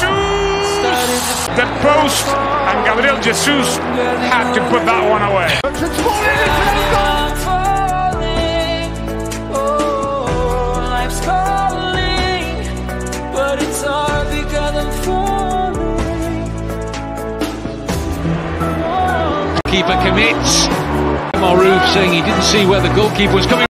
Jesus! The post, and Gabriel Jesus had to put that one away. Keeper commits. Marouf saying he didn't see where the goalkeeper was coming.